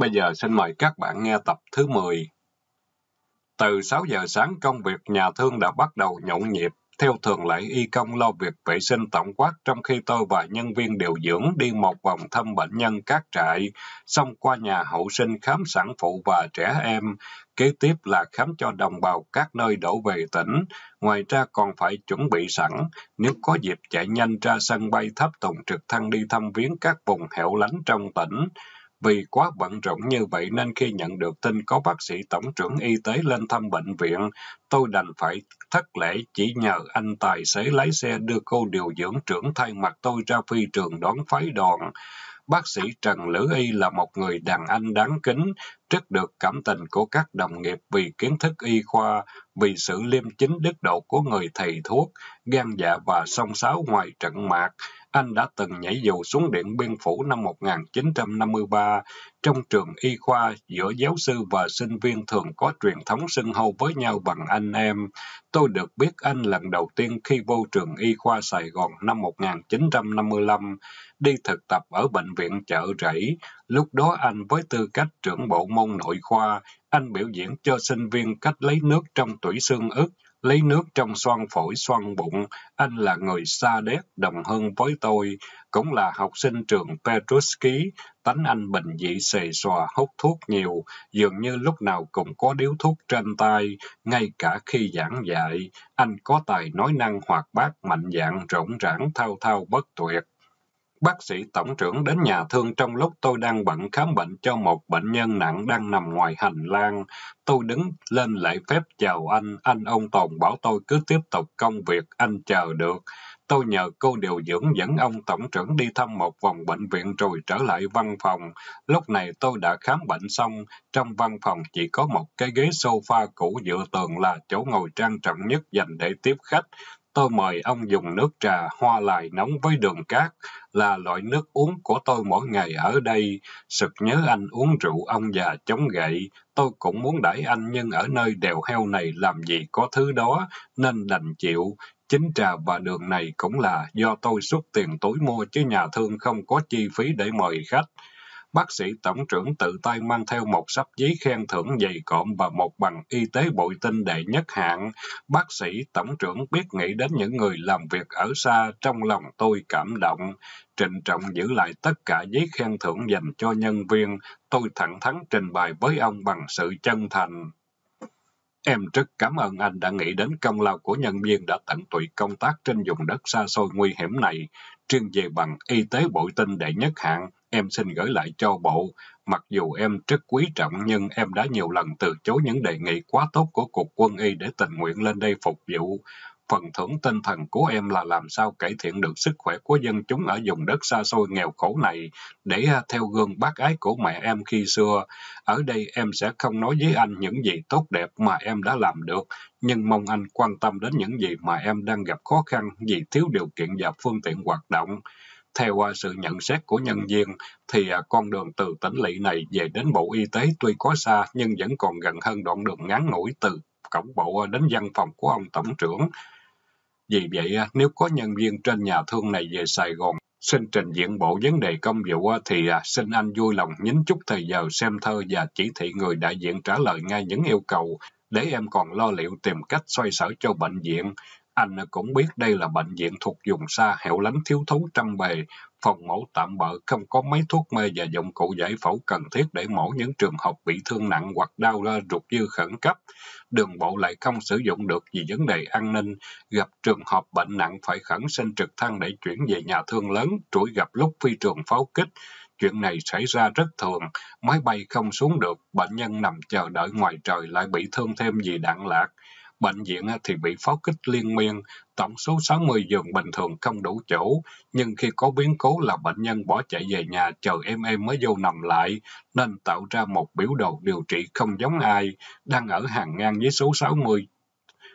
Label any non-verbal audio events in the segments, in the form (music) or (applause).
Bây giờ xin mời các bạn nghe tập thứ 10. Từ 6 giờ sáng công việc nhà thương đã bắt đầu nhộn nhịp. Theo thường lệ, y công lo việc vệ sinh tổng quát trong khi tôi và nhân viên điều dưỡng đi một vòng thăm bệnh nhân các trại, xong qua nhà hậu sinh khám sản phụ và trẻ em. Kế tiếp là khám cho đồng bào các nơi đổ về tỉnh. Ngoài ra còn phải chuẩn bị sẵn, nếu có dịp chạy nhanh ra sân bay tháp tùng trực thăng đi thăm viếng các vùng hẻo lánh trong tỉnh. Vì quá bận rộn như vậy nên khi nhận được tin có bác sĩ tổng trưởng y tế lên thăm bệnh viện, tôi đành phải thất lễ chỉ nhờ anh tài xế lái xe đưa cô điều dưỡng trưởng thay mặt tôi ra phi trường đón phái đoàn. Bác sĩ Trần Lữ Y là một người đàn anh đáng kính, rất được cảm tình của các đồng nghiệp vì kiến thức y khoa, vì sự liêm chính đức độ của người thầy thuốc, gan dạ và song sáo ngoài trận mạc. Anh đã từng nhảy dù xuống Điện Biên Phủ năm 1953. Trong trường y khoa, giữa giáo sư và sinh viên thường có truyền thống xưng hô với nhau bằng anh em. Tôi được biết anh lần đầu tiên khi vô trường y khoa Sài Gòn năm 1955, đi thực tập ở bệnh viện chợ rẫy. Lúc đó anh với tư cách trưởng bộ môn nội khoa, anh biểu diễn cho sinh viên cách lấy nước trong tủy xương ức, lấy nước trong xoang phổi xoang bụng. Anh là người xa đét, đồng hương với tôi, cũng là học sinh trường Petruski. Tánh anh bình dị xề xòa, hút thuốc nhiều, dường như lúc nào cũng có điếu thuốc trên tay, ngay cả khi giảng dạy. Anh có tài nói năng hoạt bát, mạnh dạn, rộng rãng, thao thao bất tuyệt. Bác sĩ tổng trưởng đến nhà thương trong lúc tôi đang bận khám bệnh cho một bệnh nhân nặng đang nằm ngoài hành lang. Tôi đứng lên lễ phép chào anh, anh ông Tồn bảo tôi cứ tiếp tục công việc, anh chờ được. Tôi nhờ cô điều dưỡng dẫn ông tổng trưởng đi thăm một vòng bệnh viện rồi trở lại văn phòng. Lúc này tôi đã khám bệnh xong, trong văn phòng chỉ có một cái ghế sofa cũ dựa tường là chỗ ngồi trang trọng nhất dành để tiếp khách. Tôi mời ông dùng nước trà hoa lài nóng với đường cát, là loại nước uống của tôi mỗi ngày ở đây. Sực nhớ anh uống rượu ông già chống gậy. Tôi cũng muốn đãi anh nhưng ở nơi đèo heo này làm gì có thứ đó, nên đành chịu. Chính trà và đường này cũng là do tôi xuất tiền túi mua chứ nhà thương không có chi phí để mời khách. Bác sĩ tổng trưởng tự tay mang theo một sắp giấy khen thưởng dày cộm và một bằng y tế bội tinh đệ nhất hạng. Bác sĩ tổng trưởng biết nghĩ đến những người làm việc ở xa, trong lòng tôi cảm động. Trịnh trọng giữ lại tất cả giấy khen thưởng dành cho nhân viên. Tôi thẳng thắn trình bày với ông bằng sự chân thành. Em rất cảm ơn anh đã nghĩ đến công lao của nhân viên đã tận tụy công tác trên vùng đất xa xôi nguy hiểm này. Riêng về bằng y tế bội tinh đệ nhất hạng, em xin gửi lại cho bộ. Mặc dù em rất quý trọng nhưng em đã nhiều lần từ chối những đề nghị quá tốt của Cục Quân y để tình nguyện lên đây phục vụ. Phần thưởng tinh thần của em là làm sao cải thiện được sức khỏe của dân chúng ở vùng đất xa xôi nghèo khổ này, để à, theo gương bác ái của mẹ em khi xưa. Ở đây em sẽ không nói với anh những gì tốt đẹp mà em đã làm được, nhưng mong anh quan tâm đến những gì mà em đang gặp khó khăn vì thiếu điều kiện và phương tiện hoạt động. Theo qua sự nhận xét của nhân viên, thì à, con đường từ tỉnh lỵ này về đến Bộ Y tế tuy có xa nhưng vẫn còn gần hơn đoạn đường ngắn ngủi từ cổng bộ à, đến văn phòng của ông Tổng trưởng. Vì vậy, à, nếu có nhân viên trên nhà thương này về Sài Gòn, xin trình diện bộ vấn đề công vụ thì xin anh vui lòng nhín chút thời giờ xem thơ và chỉ thị người đại diện trả lời ngay những yêu cầu, để em còn lo liệu tìm cách xoay sở cho bệnh viện. Anh cũng biết đây là bệnh viện thuộc vùng xa, hẻo lánh thiếu thốn trăm bề, phòng mổ tạm bợ, không có mấy thuốc mê và dụng cụ giải phẫu cần thiết để mổ những trường hợp bị thương nặng hoặc đau ra ruột dư khẩn cấp. Đường bộ lại không sử dụng được vì vấn đề an ninh, gặp trường hợp bệnh nặng phải khẩn sinh trực thăng để chuyển về nhà thương lớn, chuỗi gặp lúc phi trường pháo kích. Chuyện này xảy ra rất thường, máy bay không xuống được, bệnh nhân nằm chờ đợi ngoài trời lại bị thương thêm vì đạn lạc. Bệnh viện thì bị pháo kích liên miên, tổng số 60 giường bình thường không đủ chỗ, nhưng khi có biến cố là bệnh nhân bỏ chạy về nhà chờ em em mới vô nằm lại, nên tạo ra một biểu đồ điều trị không giống ai, đang ở hàng ngang với số 60.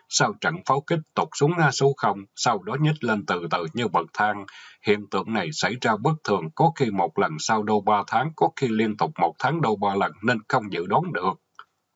Sau trận pháo kích tụt xuống số 0, sau đó nhích lên từ từ như bậc thang. Hiện tượng này xảy ra bất thường, có khi một lần sau đô ba tháng, có khi liên tục một tháng đô ba lần nên không dự đoán được.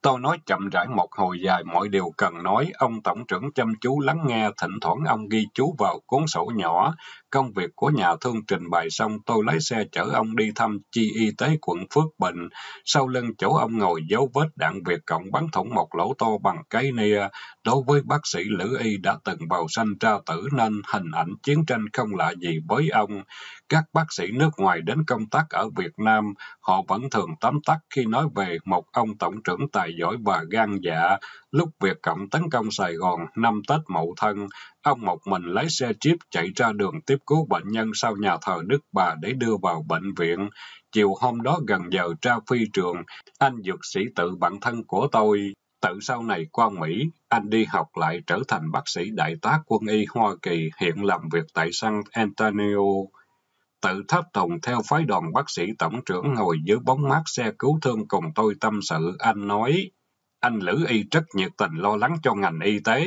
Tôi nói chậm rãi một hồi dài mọi điều cần nói, ông tổng trưởng chăm chú lắng nghe, thỉnh thoảng ông ghi chú vào cuốn sổ nhỏ. Công việc của nhà thương trình bày xong, tôi lấy xe chở ông đi thăm chi y tế quận Phước Bình. Sau lưng chỗ ông ngồi dấu vết đạn Việt Cộng bắn thủng một lỗ to bằng cái nia. Đối với bác sĩ Lữ Y đã từng vào sanh tra tử nên hình ảnh chiến tranh không lạ gì với ông. Các bác sĩ nước ngoài đến công tác ở Việt Nam, họ vẫn thường tóm tắt khi nói về một ông tổng trưởng tài giỏi và gan dạ. Lúc Việt Cộng tấn công Sài Gòn năm Tết Mậu Thân, ông một mình lái xe jeep chạy ra đường tiếp cứu bệnh nhân sau nhà thờ Đức Bà để đưa vào bệnh viện. Chiều hôm đó gần giờ ra phi trường, anh dược sĩ tự bản thân của tôi Tự sau này qua Mỹ, anh đi học lại trở thành bác sĩ đại tá quân y Hoa Kỳ, hiện làm việc tại San Antonio. Tự tháp tùng theo phái đoàn bác sĩ tổng trưởng ngồi dưới bóng mát xe cứu thương cùng tôi tâm sự, anh nói, anh Lữ Y rất nhiệt tình lo lắng cho ngành y tế.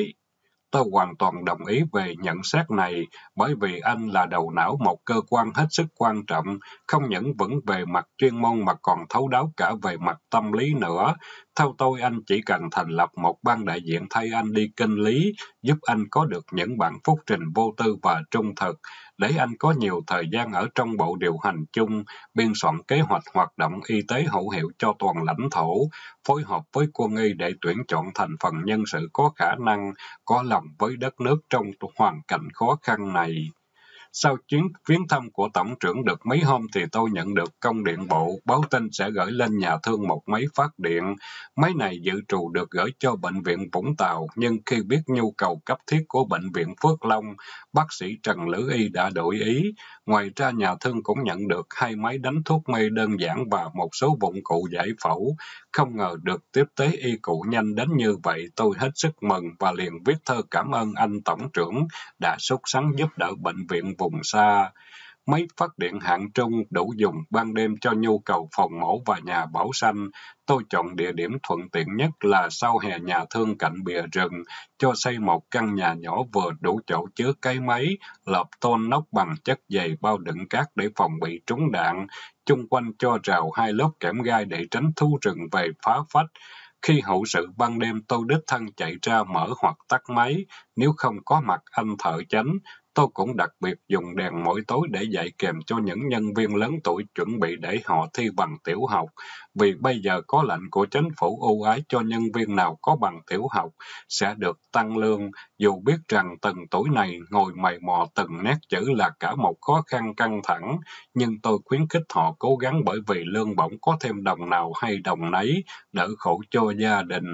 Tôi hoàn toàn đồng ý về nhận xét này, bởi vì anh là đầu não một cơ quan hết sức quan trọng, không những vững về mặt chuyên môn mà còn thấu đáo cả về mặt tâm lý nữa. Theo tôi anh chỉ cần thành lập một ban đại diện thay anh đi kinh lý, giúp anh có được những bản phúc trình vô tư và trung thực, để anh có nhiều thời gian ở trong bộ điều hành chung, biên soạn kế hoạch hoạt động y tế hữu hiệu cho toàn lãnh thổ, phối hợp với quân y để tuyển chọn thành phần nhân sự có khả năng, có lòng với đất nước trong hoàn cảnh khó khăn này. Sau chuyến viếng thăm của Tổng trưởng được mấy hôm thì tôi nhận được công điện bộ, báo tin sẽ gửi lên nhà thương một máy phát điện. Máy này dự trù được gửi cho Bệnh viện Vũng Tàu, nhưng khi biết nhu cầu cấp thiết của Bệnh viện Phước Long, bác sĩ Trần Lữ Y đã đổi ý. Ngoài ra nhà thương cũng nhận được hai máy đánh thuốc mê đơn giản và một số dụng cụ giải phẫu. Không ngờ được tiếp tế y cụ nhanh đến như vậy, tôi hết sức mừng và liền viết thơ cảm ơn anh Tổng trưởng đã xuất sắng giúp đỡ bệnh viện vùng xa. Máy phát điện hạng trung đủ dùng ban đêm cho nhu cầu phòng mổ và nhà bảo xanh. Tôi chọn địa điểm thuận tiện nhất là sau hè nhà thương cạnh bìa rừng, cho xây một căn nhà nhỏ vừa đủ chỗ chứa cái máy, lợp tôn nóc bằng chất dày bao đựng cát để phòng bị trúng đạn, chung quanh cho rào hai lớp kẽm gai để tránh thú rừng về phá phách. Khi hậu sự ban đêm tôi đích thân chạy ra mở hoặc tắt máy, nếu không có mặt anh thợ chánh, Tôi cũng đặc biệt dùng đèn mỗi tối để dạy kèm cho những nhân viên lớn tuổi chuẩn bị để họ thi bằng tiểu học, vì bây giờ có lệnh của chính phủ ưu ái cho nhân viên nào có bằng tiểu học sẽ được tăng lương, dù biết rằng từng tuổi này ngồi mày mò từng nét chữ là cả một khó khăn căng thẳng, nhưng tôi khuyến khích họ cố gắng bởi vì lương bổng có thêm đồng nào hay đồng nấy, đỡ khổ cho gia đình.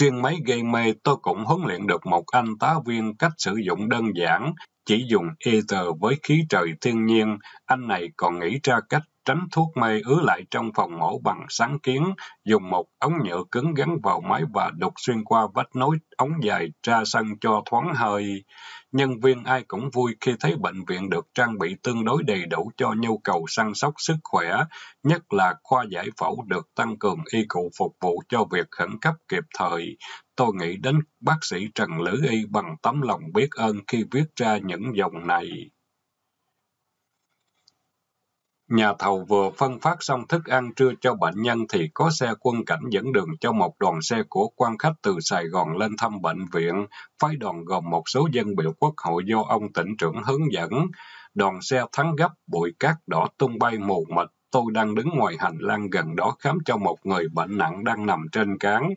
Riêng máy gây mê tôi cũng huấn luyện được một anh tá viên cách sử dụng đơn giản, chỉ dùng ether với khí trời thiên nhiên. Anh này còn nghĩ ra cách tránh thuốc mê ứ lại trong phòng mổ bằng sáng kiến, dùng một ống nhựa cứng gắn vào máy và đục xuyên qua vách nối ống dài ra sân cho thoáng hơi. Nhân viên ai cũng vui khi thấy bệnh viện được trang bị tương đối đầy đủ cho nhu cầu săn sóc sức khỏe, nhất là khoa giải phẫu được tăng cường y cụ phục vụ cho việc khẩn cấp kịp thời. Tôi nghĩ đến bác sĩ Trần Lữ Y bằng tấm lòng biết ơn khi viết ra những dòng này. Nhà thầu vừa phân phát xong thức ăn trưa cho bệnh nhân thì có xe quân cảnh dẫn đường cho một đoàn xe của quan khách từ Sài Gòn lên thăm bệnh viện. Phái đoàn gồm một số dân biểu quốc hội do ông tỉnh trưởng hướng dẫn. Đoàn xe thắng gấp, bụi cát đỏ tung bay mù mịt. Tôi đang đứng ngoài hành lang gần đó khám cho một người bệnh nặng đang nằm trên cán.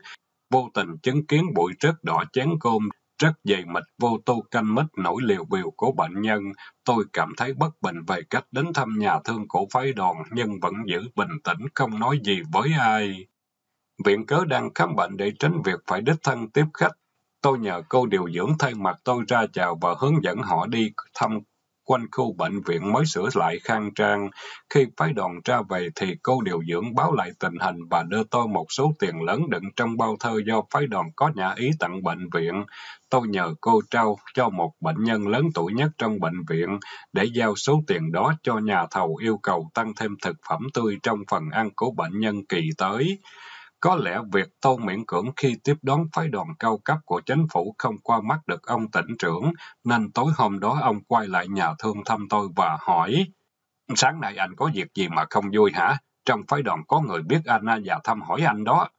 Vô tình chứng kiến bụi rớt đỏ chén cơm rất dày mịch vô tu canh mít nổi liều biểu của bệnh nhân. Tôi cảm thấy bất bình về cách đến thăm nhà thương của phái đoàn, nhưng vẫn giữ bình tĩnh không nói gì với ai. Viện cớ đang khám bệnh để tránh việc phải đích thân tiếp khách. Tôi nhờ cô điều dưỡng thay mặt tôi ra chào và hướng dẫn họ đi thăm quanh khu bệnh viện mới sửa lại khang trang. Khi phái đoàn ra về thì cô điều dưỡng báo lại tình hình và đưa tôi một số tiền lớn đựng trong bao thơ do phái đoàn có nhà ý tặng bệnh viện. Tôi nhờ cô trao cho một bệnh nhân lớn tuổi nhất trong bệnh viện để giao số tiền đó cho nhà thầu yêu cầu tăng thêm thực phẩm tươi trong phần ăn của bệnh nhân kỳ tới. Có lẽ việc tôi miễn cưỡng khi tiếp đón phái đoàn cao cấp của chính phủ không qua mắt được ông tỉnh trưởng, nên tối hôm đó ông quay lại nhà thương thăm tôi và hỏi, Sáng nay anh có việc gì mà không vui hả? Trong phái đoàn có người biết anh và thăm hỏi anh đó.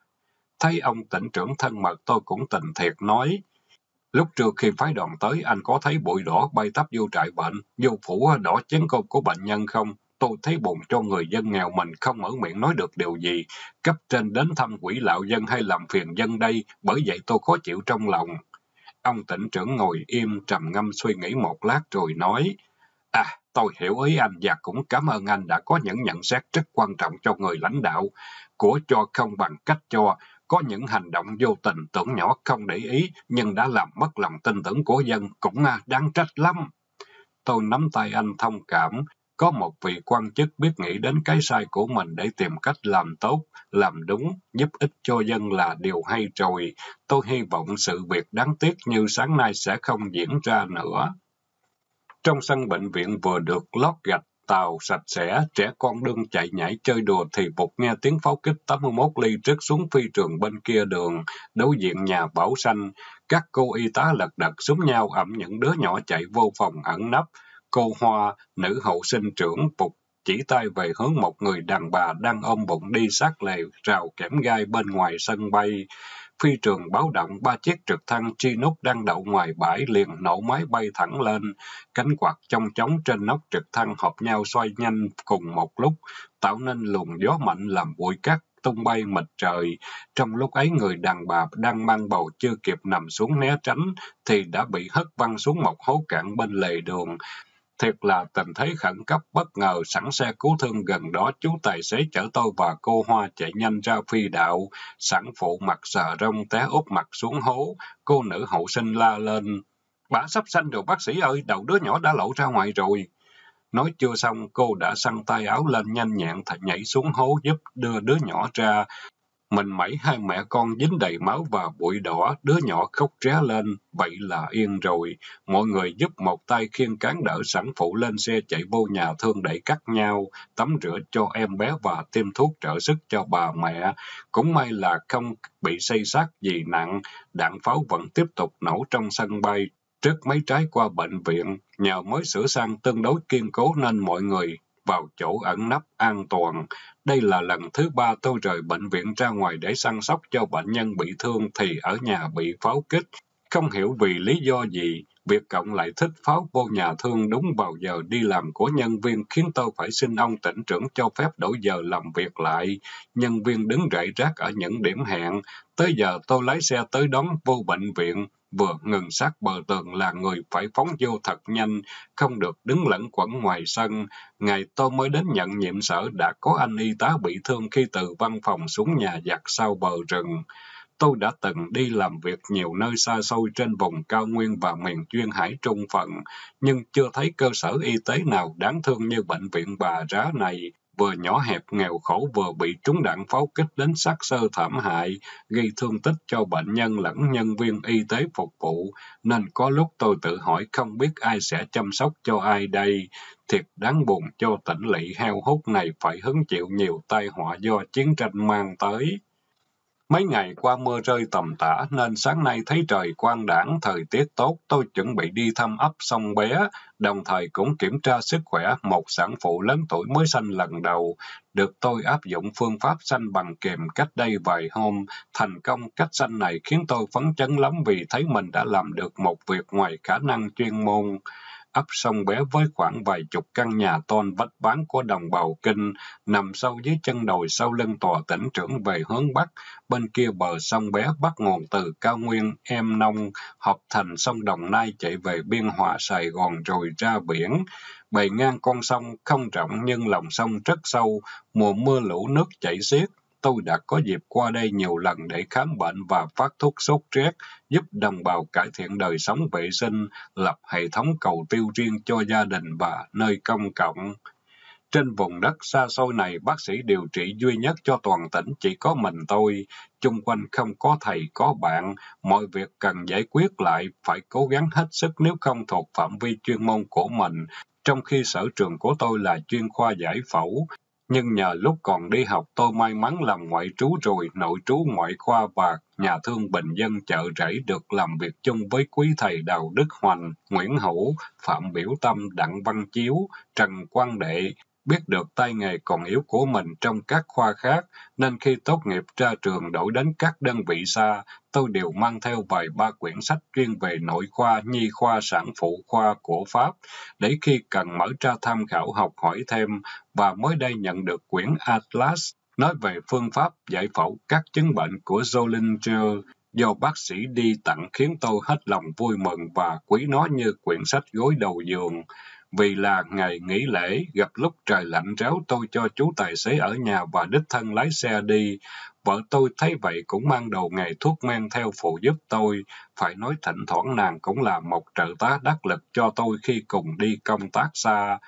Thấy ông tỉnh trưởng thân mật tôi cũng tình thiệt nói. Lúc trước khi phái đoàn tới, anh có thấy bụi đỏ bay tắp vô trại bệnh, vô phủ đỏ chén cơm của bệnh nhân không? Tôi thấy buồn cho người dân nghèo mình không mở miệng nói được điều gì. Cấp trên đến thăm quỷ lão dân hay làm phiền dân đây, bởi vậy tôi khó chịu trong lòng. Ông tỉnh trưởng ngồi im trầm ngâm suy nghĩ một lát rồi nói, À, tôi hiểu ý anh và cũng cảm ơn anh đã có những nhận xét rất quan trọng cho người lãnh đạo. Của cho không bằng cách cho, có những hành động vô tình tưởng nhỏ không để ý nhưng đã làm mất lòng tin tưởng của dân cũng à, đáng trách lắm. Tôi nắm tay anh thông cảm, có một vị quan chức biết nghĩ đến cái sai của mình để tìm cách làm tốt, làm đúng, giúp ích cho dân là điều hay rồi. Tôi hy vọng sự việc đáng tiếc như sáng nay sẽ không diễn ra nữa. Trong sân bệnh viện vừa được lót gạch tàu sạch sẽ, trẻ con đương chạy nhảy chơi đùa thì vụt nghe tiếng pháo kích 81 ly trước xuống phi trường bên kia đường, đối diện nhà bảo xanh. Các cô y tá lật đật súng nhau ẩm những đứa nhỏ chạy vô phòng ẩn nấp. Cô Hoa, nữ hậu sinh trưởng, phục chỉ tay về hướng một người đàn bà đang ôm bụng đi sát lề rào kẽm gai bên ngoài sân bay. Phi trường báo động ba chiếc trực thăng Chinook đang đậu ngoài bãi liền nổ máy bay thẳng lên. Cánh quạt trong trống trên nóc trực thăng hợp nhau xoay nhanh cùng một lúc, tạo nên luồng gió mạnh làm bụi cát tung bay mịt trời. Trong lúc ấy người đàn bà đang mang bầu chưa kịp nằm xuống né tránh, thì đã bị hất văng xuống một hố cạn bên lề đường. Thiệt là tình thế khẩn cấp bất ngờ, sẵn xe cứu thương gần đó, chú tài xế chở tôi và cô Hoa chạy nhanh ra phi đạo, sẵn phụ mặt sờ rông té úp mặt xuống hố, cô nữ hậu sinh la lên. Bà sắp sanh rồi bác sĩ ơi, đầu đứa nhỏ đã lộ ra ngoài rồi. Nói chưa xong, cô đã săn tay áo lên nhanh nhẹn nhảy xuống hố giúp đưa đứa nhỏ ra. Mình mẩy hai mẹ con dính đầy máu và bụi đỏ, đứa nhỏ khóc ré lên, vậy là yên rồi. Mọi người giúp một tay khiêng cán đỡ sẵn phụ lên xe chạy vô nhà thương để cắt nhau, tắm rửa cho em bé và tiêm thuốc trợ sức cho bà mẹ. Cũng may là không bị xây sát gì nặng, đạn pháo vẫn tiếp tục nổ trong sân bay. Trước mấy trái qua bệnh viện, nhờ mới sửa sang tương đối kiên cố nên mọi người vào chỗ ẩn nấp an toàn. Đây là lần thứ ba tôi rời bệnh viện ra ngoài để săn sóc cho bệnh nhân bị thương thì ở nhà bị pháo kích. Không hiểu vì lý do gì, việc cộng lại thích pháo vô nhà thương đúng vào giờ đi làm của nhân viên khiến tôi phải xin ông tỉnh trưởng cho phép đổi giờ làm việc lại. Nhân viên đứng rải rác ở những điểm hẹn. Tới giờ tôi lái xe tới đón vô bệnh viện vừa ngừng sát bờ tường là người phải phóng vô thật nhanh, không được đứng lẫn quẩn ngoài sân. Ngày tôi mới đến nhận nhiệm sở đã có anh y tá bị thương khi từ văn phòng xuống nhà giặt sau bờ rừng. Tôi đã từng đi làm việc nhiều nơi xa xôi trên vùng cao nguyên và miền duyên hải trung phận, nhưng chưa thấy cơ sở y tế nào đáng thương như bệnh viện bà rá này vừa nhỏ hẹp nghèo khổ vừa bị trúng đạn pháo kích đến sát sơ thảm hại, gây thương tích cho bệnh nhân lẫn nhân viên y tế phục vụ, nên có lúc tôi tự hỏi không biết ai sẽ chăm sóc cho ai đây. Thiệt đáng buồn cho tỉnh lỵ heo hút này phải hứng chịu nhiều tai họa do chiến tranh mang tới. Mấy ngày qua mưa rơi tầm tã nên sáng nay thấy trời quang đảng, thời tiết tốt, tôi chuẩn bị đi thăm ấp sông bé, đồng thời cũng kiểm tra sức khỏe một sản phụ lớn tuổi mới sanh lần đầu. Được tôi áp dụng phương pháp sanh bằng kềm cách đây vài hôm. Thành công cách sanh này khiến tôi phấn chấn lắm vì thấy mình đã làm được một việc ngoài khả năng chuyên môn ấp sông bé với khoảng vài chục căn nhà tôn vách bán của đồng bào Kinh, nằm sâu dưới chân đồi sau lưng tòa tỉnh trưởng về hướng Bắc. Bên kia bờ sông bé bắt nguồn từ cao nguyên Em Nông, hợp thành sông Đồng Nai chạy về biên hòa Sài Gòn rồi ra biển. Bề ngang con sông không rộng nhưng lòng sông rất sâu, mùa mưa lũ nước chảy xiết tôi đã có dịp qua đây nhiều lần để khám bệnh và phát thuốc sốt rét, giúp đồng bào cải thiện đời sống vệ sinh, lập hệ thống cầu tiêu riêng cho gia đình và nơi công cộng. Trên vùng đất xa xôi này, bác sĩ điều trị duy nhất cho toàn tỉnh chỉ có mình tôi. Chung quanh không có thầy, có bạn. Mọi việc cần giải quyết lại, phải cố gắng hết sức nếu không thuộc phạm vi chuyên môn của mình. Trong khi sở trường của tôi là chuyên khoa giải phẫu, nhưng nhờ lúc còn đi học tôi may mắn làm ngoại trú rồi, nội trú ngoại khoa và nhà thương bệnh dân chợ rẫy được làm việc chung với quý thầy Đào Đức Hoành, Nguyễn Hữu, Phạm Biểu Tâm, Đặng Văn Chiếu, Trần Quang Đệ biết được tay nghề còn yếu của mình trong các khoa khác, nên khi tốt nghiệp ra trường đổi đến các đơn vị xa, tôi đều mang theo vài ba quyển sách chuyên về nội khoa, nhi khoa, sản phụ khoa của Pháp, để khi cần mở ra tham khảo học hỏi thêm, và mới đây nhận được quyển Atlas nói về phương pháp giải phẫu các chứng bệnh của Zollinger do bác sĩ đi tặng khiến tôi hết lòng vui mừng và quý nó như quyển sách gối đầu giường. Vì là ngày nghỉ lễ, gặp lúc trời lạnh ráo tôi cho chú tài xế ở nhà và đích thân lái xe đi. Vợ tôi thấy vậy cũng mang đầu ngày thuốc men theo phụ giúp tôi. Phải nói thỉnh thoảng nàng cũng là một trợ tá đắc lực cho tôi khi cùng đi công tác xa.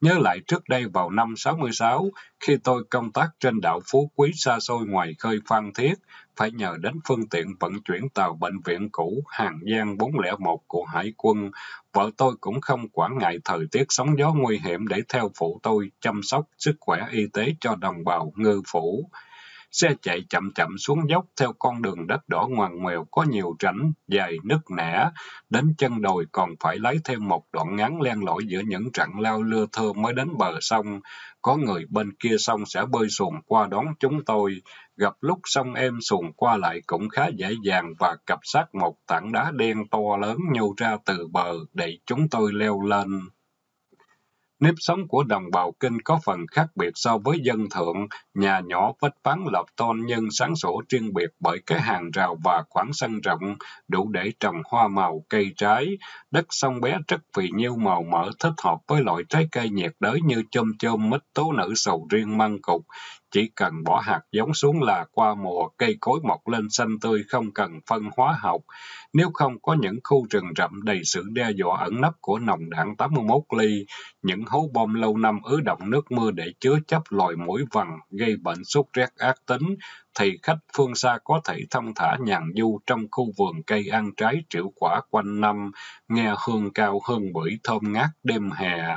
Nhớ lại trước đây vào năm 66, khi tôi công tác trên đảo Phú Quý xa xôi ngoài khơi Phan Thiết, phải nhờ đến phương tiện vận chuyển tàu bệnh viện cũ Hàng Giang 401 của Hải quân, vợ tôi cũng không quản ngại thời tiết sóng gió nguy hiểm để theo phụ tôi chăm sóc sức khỏe y tế cho đồng bào ngư phủ. Xe chạy chậm chậm xuống dốc theo con đường đất đỏ ngoằn ngoèo có nhiều rãnh, dài, nứt nẻ. Đến chân đồi còn phải lấy thêm một đoạn ngắn len lỏi giữa những trận lao lưa thơ mới đến bờ sông. Có người bên kia sông sẽ bơi xuồng qua đón chúng tôi. Gặp lúc sông êm xuồng qua lại cũng khá dễ dàng và cặp sát một tảng đá đen to lớn nhô ra từ bờ để chúng tôi leo lên. Nếp sống của đồng bào Kinh có phần khác biệt so với dân thượng, nhà nhỏ vách ván lợp tôn nhưng sáng sủa riêng biệt bởi cái hàng rào và khoảng sân rộng, đủ để trồng hoa màu, cây trái. Đất sông bé rất vì nhiêu màu mỡ thích hợp với loại trái cây nhiệt đới như chôm chôm, mít tố nữ sầu riêng măng cục. Chỉ cần bỏ hạt giống xuống là qua mùa cây cối mọc lên xanh tươi không cần phân hóa học. Nếu không có những khu rừng rậm đầy sự đe dọa ẩn nấp của nồng đạn 81 ly, những hố bom lâu năm ứ động nước mưa để chứa chấp loài mũi vằn gây bệnh sốt rét ác tính, thì khách phương xa có thể thông thả nhàn du trong khu vườn cây ăn trái triệu quả quanh năm, nghe hương cao hơn bưởi thơm ngát đêm hè.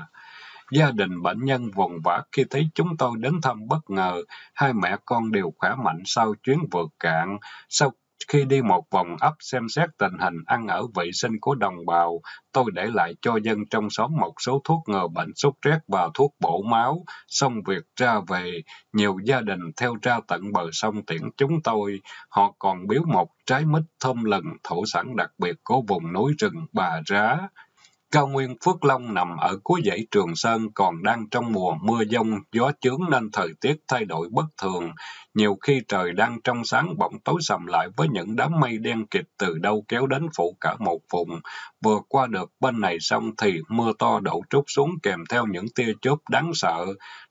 Gia đình bệnh nhân vùng vã khi thấy chúng tôi đến thăm bất ngờ, hai mẹ con đều khỏe mạnh sau chuyến vượt cạn. Sau khi đi một vòng ấp xem xét tình hình ăn ở vệ sinh của đồng bào, tôi để lại cho dân trong xóm một số thuốc ngừa bệnh sốt rét và thuốc bổ máu. Xong việc ra về, nhiều gia đình theo ra tận bờ sông tiễn chúng tôi. Họ còn biếu một trái mít thơm lừng, thổ sản đặc biệt của vùng núi rừng Bà Rá. Cao nguyên Phước Long nằm ở cuối dãy Trường Sơn còn đang trong mùa mưa dông, gió chướng nên thời tiết thay đổi bất thường. Nhiều khi trời đang trong sáng bỗng tối sầm lại với những đám mây đen kịt từ đâu kéo đến phủ cả một vùng. Vừa qua được bên này xong thì mưa to đổ trút xuống kèm theo những tia chớp đáng sợ.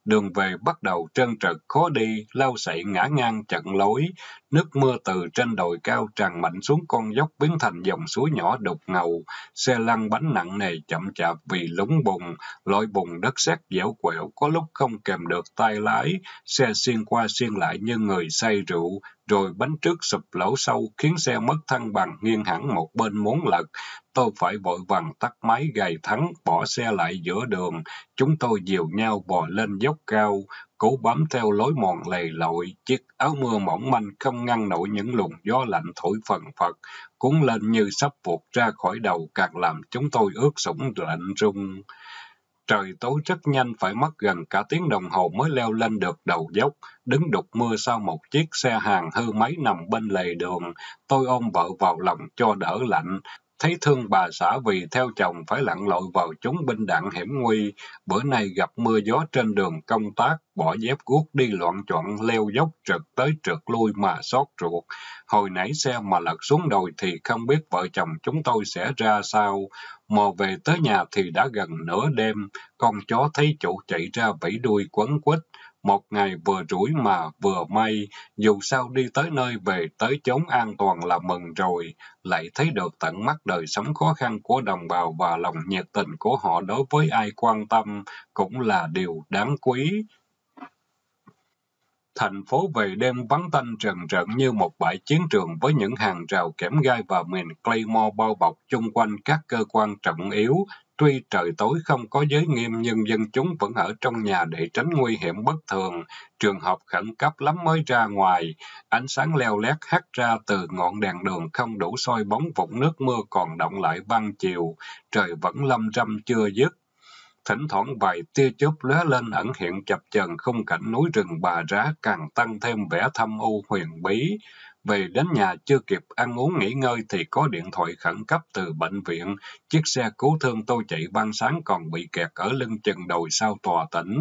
Đường về bắt đầu trơn trật khó đi, lao sậy ngã ngang chặn lối. Nước mưa từ trên đồi cao tràn mạnh xuống con dốc biến thành dòng suối nhỏ đục ngầu. Xe lăn bánh nặng nề chậm chạp vì lúng bùn, lội bùn đất sét dẻo quẹo, có lúc không kèm được tay lái. Xe xuyên qua xuyên lại như người say rượu, rồi bánh trước sụp lỗ sâu khiến xe mất thăng bằng nghiêng hẳn một bên muốn lật. Tôi phải vội vàng tắt máy gầy thắng, bỏ xe lại giữa đường. Chúng tôi dìu nhau bò lên dốc cao, cố bám theo lối mòn lầy lội. Chiếc áo mưa mỏng manh không ngăn nổi những luồng gió lạnh thổi phần phật, cuốn lên như sắp vụt ra khỏi đầu càng làm chúng tôi ướt sũng lạnh rung. Trời tối rất nhanh, phải mất gần cả tiếng đồng hồ mới leo lên được đầu dốc, đứng đục mưa sau một chiếc xe hàng hư máy nằm bên lề đường. Tôi ôm vợ vào lòng cho đỡ lạnh, thấy thương bà xã vì theo chồng phải lặn lội vào chúng binh đạn hiểm nguy. Bữa nay gặp mưa gió trên đường công tác, bỏ dép guốc đi loạn chọn leo dốc trượt tới trượt lui mà xót ruột. Hồi nãy xe mà lật xuống đồi thì không biết vợ chồng chúng tôi sẽ ra sao. Mò về tới nhà thì đã gần nửa đêm, con chó thấy chủ chạy ra vẫy đuôi quấn quýt. Một ngày vừa rủi mà vừa may, dù sao đi tới nơi về tới chốn an toàn là mừng rồi, lại thấy được tận mắt đời sống khó khăn của đồng bào và lòng nhiệt tình của họ đối với ai quan tâm, cũng là điều đáng quý. Thành phố về đêm vắng tanh trần rợn như một bãi chiến trường với những hàng rào kẽm gai và mìn Claymore bao bọc chung quanh các cơ quan trọng yếu. Tuy trời tối không có giới nghiêm, nhưng dân chúng vẫn ở trong nhà để tránh nguy hiểm bất thường. Trường hợp khẩn cấp lắm mới ra ngoài. Ánh sáng leo lét hắt ra từ ngọn đèn đường không đủ soi bóng vũng nước mưa còn động lại ban chiều. Trời vẫn lâm râm chưa dứt. Thỉnh thoảng vài tia chớp lóe lên ẩn hiện chập chờn khung cảnh núi rừng bà rá càng tăng thêm vẻ thâm u huyền bí. Về đến nhà chưa kịp ăn uống nghỉ ngơi thì có điện thoại khẩn cấp từ bệnh viện. Chiếc xe cứu thương tôi chạy ban sáng còn bị kẹt ở lưng chừng đồi sau tòa tỉnh.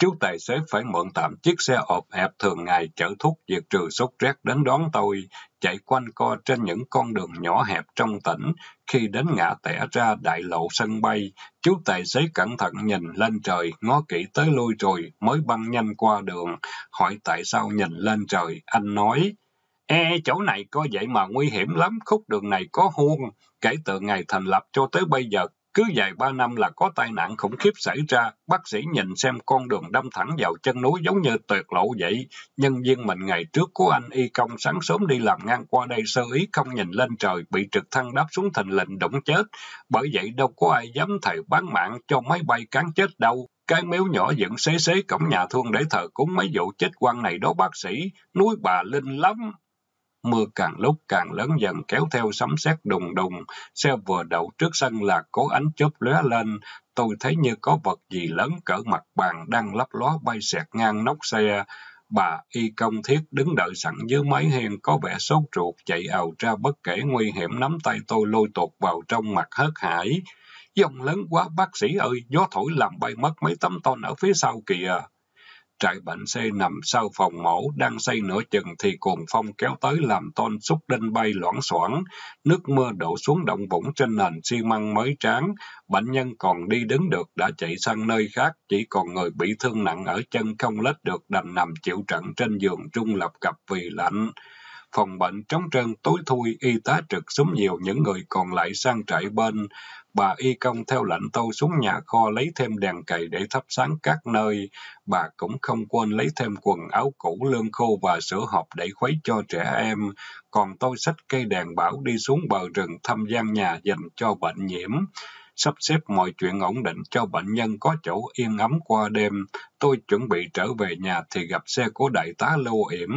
Chú tài xế phải mượn tạm chiếc xe ộp hẹp thường ngày chở thuốc diệt trừ sốt rét đến đón tôi, chạy quanh co trên những con đường nhỏ hẹp trong tỉnh. Khi đến ngã tẻ ra đại lộ sân bay, chú tài xế cẩn thận nhìn lên trời, ngó kỹ tới lui rồi mới băng nhanh qua đường. Hỏi tại sao nhìn lên trời, anh nói... E chỗ này có vậy mà nguy hiểm lắm, khúc đường này có huông. Kể từ ngày thành lập cho tới bây giờ, cứ vài ba năm là có tai nạn khủng khiếp xảy ra. Bác sĩ nhìn xem con đường đâm thẳng vào chân núi giống như tuyệt lộ vậy. Nhân viên mình ngày trước của anh y công sáng sớm đi làm ngang qua đây sơ ý không nhìn lên trời, bị trực thăng đáp xuống thành lệnh đụng chết. Bởi vậy đâu có ai dám thầy bán mạng cho máy bay cán chết đâu. Cái miếu nhỏ dựng xế xế cổng nhà thương để thờ cúng mấy vụ chết quan này đó bác sĩ. Núi bà linh lắm. Mưa càng lúc càng lớn dần kéo theo sấm sét đùng đùng. Xe vừa đậu trước sân là có ánh chớp lóe lên. Tôi thấy như có vật gì lớn cỡ mặt bàn đang lấp ló bay xẹt ngang nóc xe. Bà y công thiết đứng đợi sẵn dưới mái hiên có vẻ sốt ruột chạy ào ra bất kể nguy hiểm nắm tay tôi lôi tuột vào trong mặt hớt hải. Dòng lớn quá bác sĩ ơi, gió thổi làm bay mất mấy tấm tôn ở phía sau kìa. Trại bệnh xe nằm sau phòng mổ, đang xây nửa chừng thì cuồng phong kéo tới làm tôn xúc đinh bay loãng xoảng. Nước mưa đổ xuống động vũng trên nền xi măng mới tráng. Bệnh nhân còn đi đứng được đã chạy sang nơi khác, chỉ còn người bị thương nặng ở chân không lết được đành nằm chịu trận trên giường trung lập cập vì lạnh. Phòng bệnh trống trơn tối thui, y tá trực xuống nhiều những người còn lại sang trại bên. Bà y công theo lệnh tôi xuống nhà kho lấy thêm đèn cày để thắp sáng các nơi. Bà cũng không quên lấy thêm quần áo cũ lương khô và sữa hộp để khuấy cho trẻ em. Còn tôi xách cây đèn bảo đi xuống bờ rừng thăm gian nhà dành cho bệnh nhiễm sắp xếp mọi chuyện ổn định cho bệnh nhân có chỗ yên ấm qua đêm. Tôi chuẩn bị trở về nhà thì gặp xe của đại tá Lưu Yểm.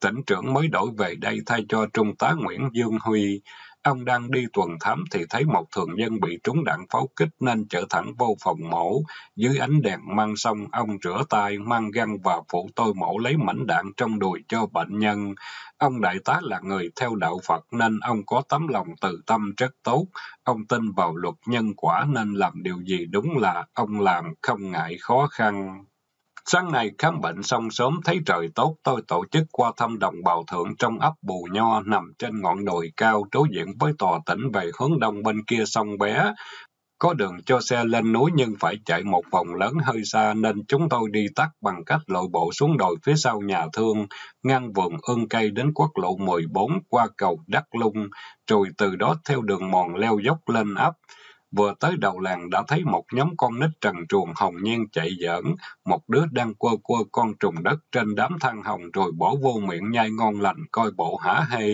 Tỉnh trưởng mới đổi về đây thay cho Trung tá Nguyễn Dương Huy. Ông đang đi tuần thám thì thấy một thường dân bị trúng đạn pháo kích nên chở thẳng vô phòng mổ. Dưới ánh đèn mang xong, ông rửa tay, mang găng và phụ tôi mổ lấy mảnh đạn trong đùi cho bệnh nhân. Ông đại tá là người theo đạo Phật nên ông có tấm lòng từ tâm rất tốt. Ông tin vào luật nhân quả nên làm điều gì đúng là ông làm không ngại khó khăn. Sáng nay khám bệnh xong sớm thấy trời tốt, tôi tổ chức qua thăm đồng bào thượng trong ấp Bù Nho nằm trên ngọn đồi cao đối diện với tòa tỉnh về hướng đông bên kia sông Bé. Có đường cho xe lên núi nhưng phải chạy một vòng lớn hơi xa nên chúng tôi đi tắt bằng cách lội bộ xuống đồi phía sau nhà thương, ngang vườn ương cây đến quốc lộ 14 qua cầu Đắc Lung, rồi từ đó theo đường mòn leo dốc lên ấp. Vừa tới đầu làng đã thấy một nhóm con nít trần truồng hồng nhiên chạy giỡn, một đứa đang quơ quơ con trùng đất trên đám than hồng rồi bỏ vô miệng nhai ngon lành coi bộ hả hê.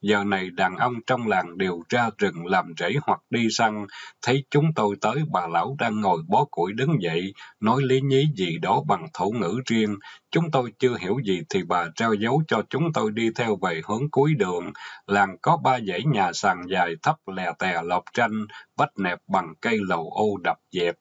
Giờ này đàn ông trong làng đều ra rừng làm rẫy hoặc đi săn, thấy chúng tôi tới bà lão đang ngồi bó củi đứng dậy, nói lý nhí gì đó bằng thổ ngữ riêng. Chúng tôi chưa hiểu gì thì bà treo dấu cho chúng tôi đi theo về hướng cuối đường. Làng có ba dãy nhà sàn dài thấp lè tè lọc tranh, vách nẹp bằng cây lầu ô đập dẹp.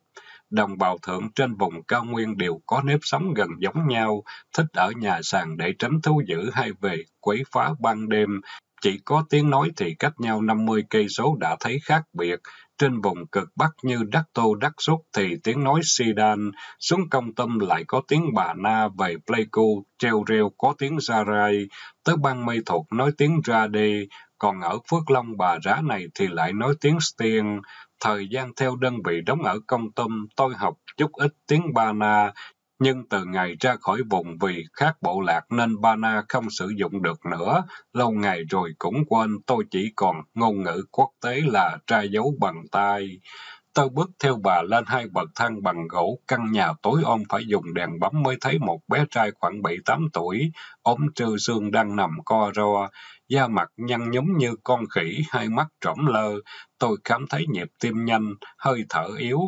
Đồng bào thượng trên vùng cao nguyên đều có nếp sống gần giống nhau, thích ở nhà sàn để tránh thú dữ hay về quấy phá ban đêm. Chỉ có tiếng nói thì cách nhau 50 cây số đã thấy khác biệt. Trên vùng cực Bắc như Đắc Tô Đắc Xúc thì tiếng nói Sidan, xuống công tâm lại có tiếng Bà Na về Pleiku, treo reo có tiếng Sarai, tới bang mây thuộc nói tiếng ra đê còn ở Phước Long Bà Rá này thì lại nói tiếng Stien. Thời gian theo đơn vị đóng ở công tâm, tôi học chút ít tiếng Ba Na, nhưng từ ngày ra khỏi vùng vì khác bộ lạc nên Bana không sử dụng được nữa. Lâu ngày rồi cũng quên, tôi chỉ còn ngôn ngữ quốc tế là tra dấu bằng tay. Tôi bước theo bà lên hai bậc thang bằng gỗ, căn nhà tối om phải dùng đèn bấm mới thấy một bé trai khoảng bảy tám tuổi, ốm trư xương đang nằm co ro, da mặt nhăn nhúm như con khỉ, hai mắt trỏm lơ. Tôi cảm thấy nhịp tim nhanh, hơi thở yếu.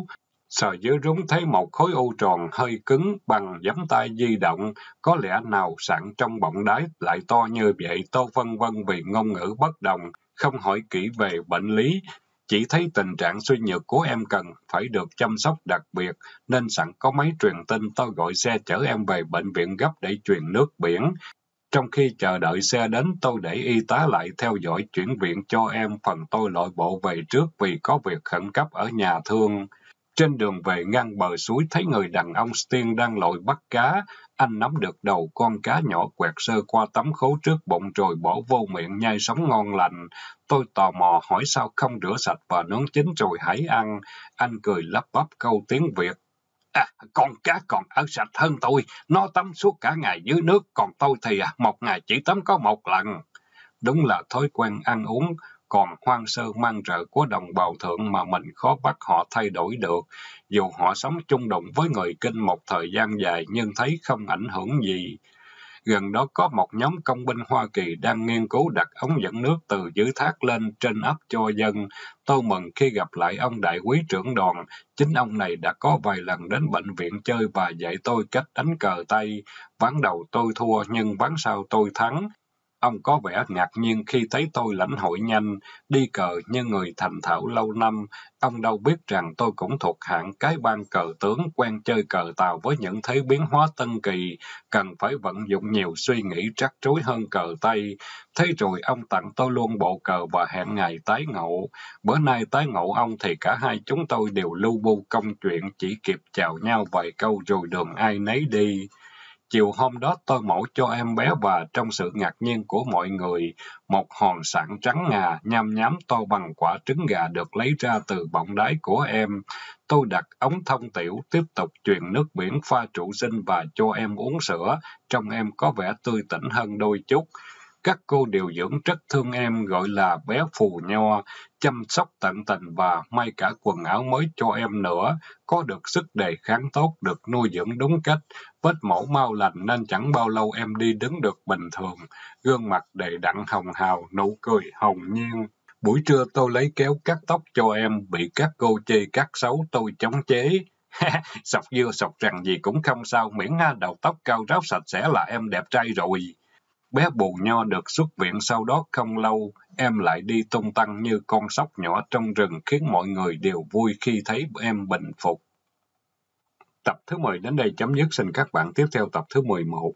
Sờ dưới rúng thấy một khối u tròn hơi cứng bằng giấm tay di động, có lẽ nào sẵn trong bọng đáy lại to như vậy, tôi vân vân vì ngôn ngữ bất đồng, không hỏi kỹ về bệnh lý, Chỉ thấy tình trạng suy nhược của em cần phải được chăm sóc đặc biệt, nên sẵn có máy truyền tin tôi gọi xe chở em về bệnh viện gấp để truyền nước biển. Trong khi chờ đợi xe đến, tôi để y tá lại theo dõi chuyển viện cho em, phần tôi lội bộ về trước vì có việc khẩn cấp ở nhà thương. Trên đường về ngang bờ suối thấy người đàn ông tiên đang lội bắt cá. Anh nắm được đầu con cá nhỏ quẹt sơ qua tấm khố trước bụng rồi bỏ vô miệng nhai sống ngon lành. Tôi tò mò hỏi sao không rửa sạch và nướng chín rồi hãy ăn. Anh cười lắp bắp câu tiếng Việt. À, con cá còn ở sạch hơn tôi. Nó tắm suốt cả ngày dưới nước, còn tôi thì à, một ngày chỉ tắm có một lần. Đúng là thói quen ăn uống còn hoang sơ mang rợ của đồng bào thượng mà mình khó bắt họ thay đổi được. Dù họ sống chung đồng với người kinh một thời gian dài nhưng thấy không ảnh hưởng gì. Gần đó có một nhóm công binh Hoa Kỳ đang nghiên cứu đặt ống dẫn nước từ dưới thác lên trên ấp cho dân. Tôi mừng khi gặp lại ông đại quý trưởng đoàn. Chính ông này đã có vài lần đến bệnh viện chơi và dạy tôi cách đánh cờ tay. Ván đầu tôi thua nhưng ván sau tôi thắng. Ông có vẻ ngạc nhiên khi thấy tôi lãnh hội nhanh, đi cờ như người thành thạo lâu năm. Ông đâu biết rằng tôi cũng thuộc hạng cái ban cờ tướng quen chơi cờ tàu với những thế biến hóa tân kỳ, cần phải vận dụng nhiều suy nghĩ trắc rối hơn cờ Tây. Thế rồi ông tặng tôi luôn bộ cờ và hẹn ngày tái ngộ. Bữa nay tái ngộ ông thì cả hai chúng tôi đều lưu bu công chuyện, chỉ kịp chào nhau vài câu rồi đường ai nấy đi. Chiều hôm đó tôi mổ cho em bé và trong sự ngạc nhiên của mọi người, một hòn sạn trắng ngà nham nhám to bằng quả trứng gà được lấy ra từ bọng đáy của em. Tôi đặt ống thông tiểu, tiếp tục truyền nước biển pha trụ sinh và cho em uống sữa, trông em có vẻ tươi tỉnh hơn đôi chút. Các cô điều dưỡng rất thương em gọi là bé phù nho, chăm sóc tận tình và may cả quần áo mới cho em nữa, có được sức đề kháng tốt, được nuôi dưỡng đúng cách. Vết mổ mau lành nên chẳng bao lâu em đi đứng được bình thường, gương mặt đầy đặn hồng hào, nụ cười hồng nhiên. Buổi trưa tôi lấy kéo cắt tóc cho em, bị các cô chê cắt xấu tôi chống chế. (laughs) sọc dưa sọc rằng gì cũng không sao, miễn đầu tóc cao ráo sạch sẽ là em đẹp trai rồi. Bé bù nho được xuất viện sau đó không lâu, em lại đi tung tăng như con sóc nhỏ trong rừng khiến mọi người đều vui khi thấy em bình phục. Tập thứ 10 đến đây chấm dứt, xin các bạn tiếp theo tập thứ 11.